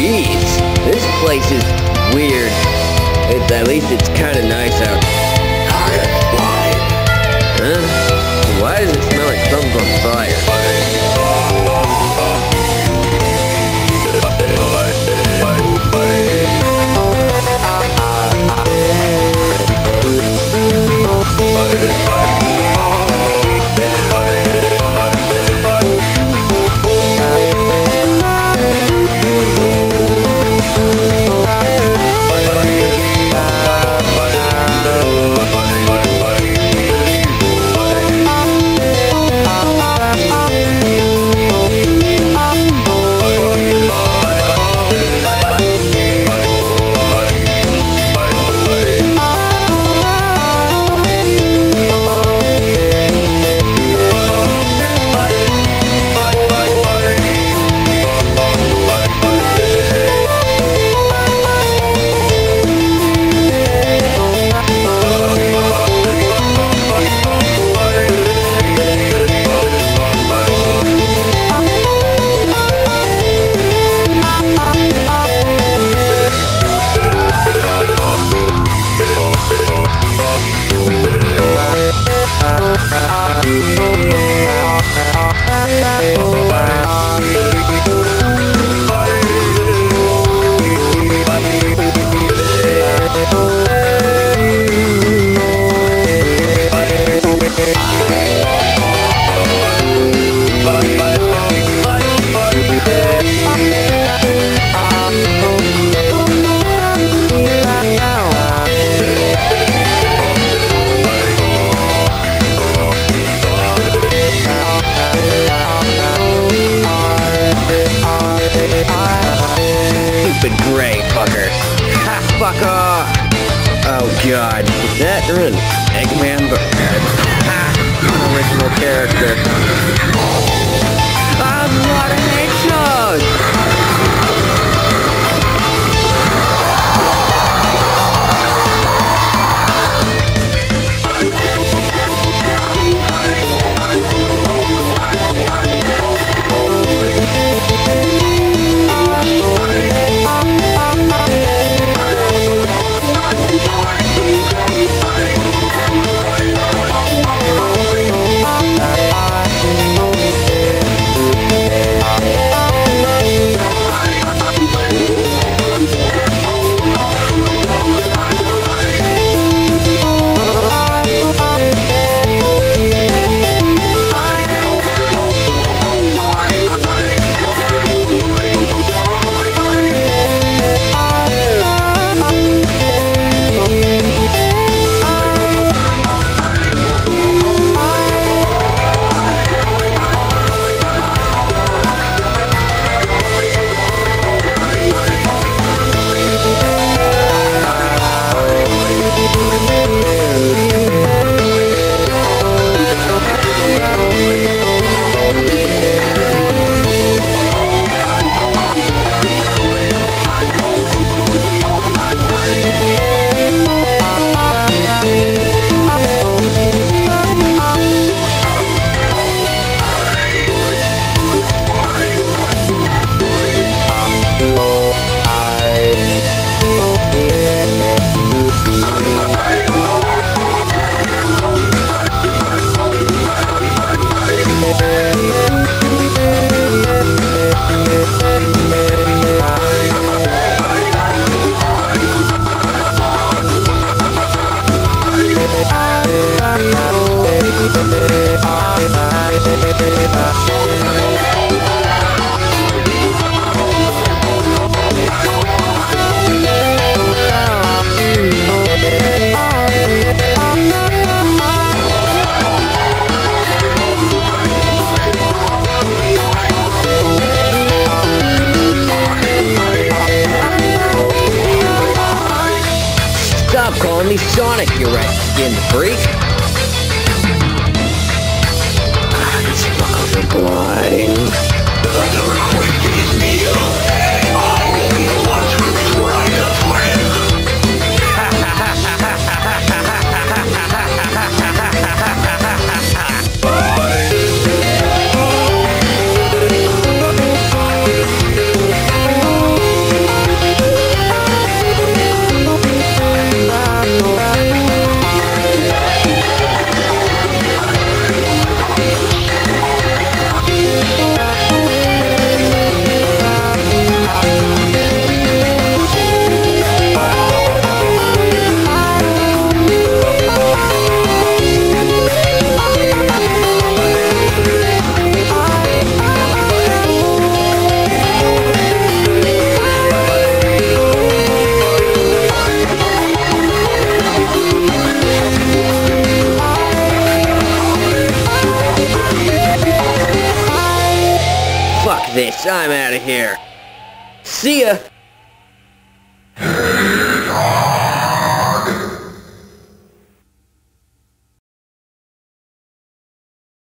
Jeez, this place is weird. It's, at least it's kind of nice out. Huh? Why does it smell like something's on fire? God, is that an Eggman? But an original character. I'm not an hedgehog! Sonic, you red-skinned freak! Ah, these fuckers are blind. This. I'm out of here. See ya.